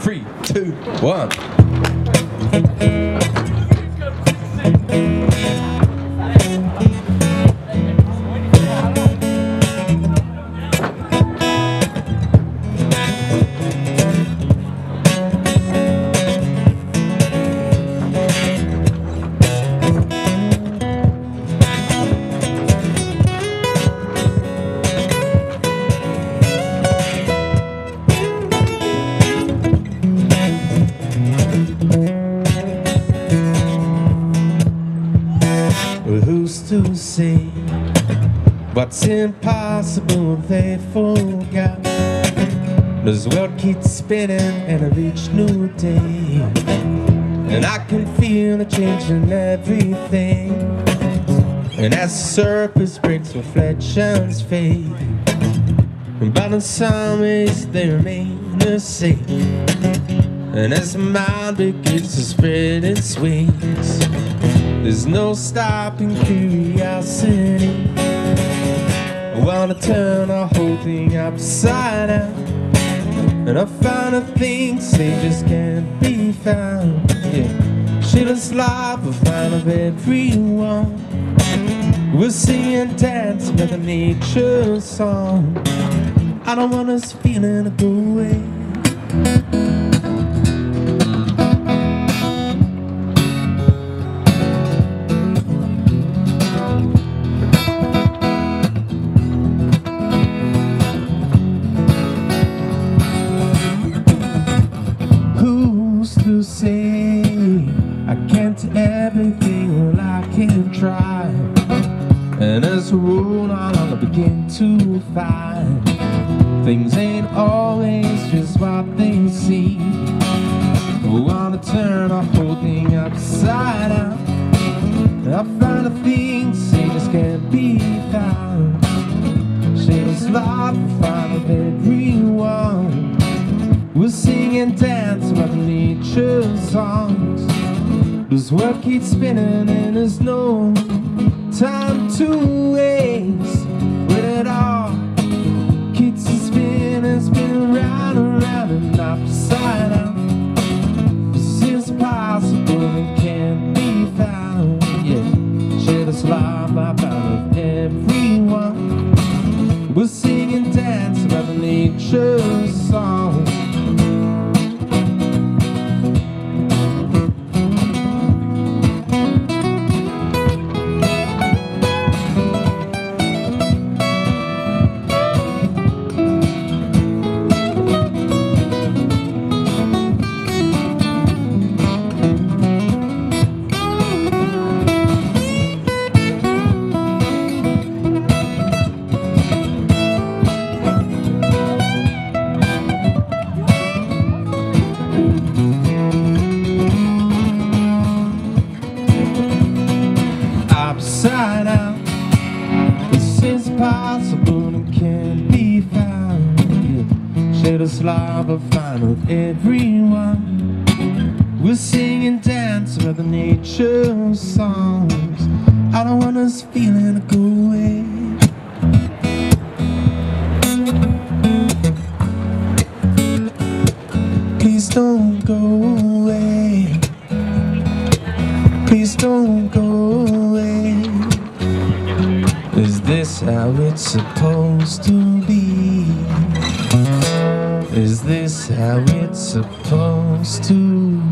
Three, two, one. To say what's impossible they forgot? This world keeps spinning and of each new day, and I can feel a change in everything. And as the surface breaks, reflections fade, but in some ways they remain the same. And as the mind begins to spread its wings. There's no stopping curiosity. I wanna turn the whole thing upside down. And I found a things they just can't be found. Yeah. Shit is life, I find of everyone. We're singing, dance with a nature song. I don't want us feeling to go away. I can't do everything? Well, I can try. And as a rule, I'll begin to find things ain't always just what they seem. Wanna turn the whole thing upside down. I find the things they just can't be found. Share this life, find of everyone. And dance about nature songs. This world keeps spinning and there's no time to waste. When it all keeps spinning, spinning round and round and upside down. This is possible and can't be found. Yeah, share this life about everyone. We'll sing upside down. This is possible and can't be found. Share this love I find with everyone. We'll sing and dance the nature songs. I don't want us feeling to go away. Please don't go away. Please don't go this how it's supposed to be? Is this how it's supposed to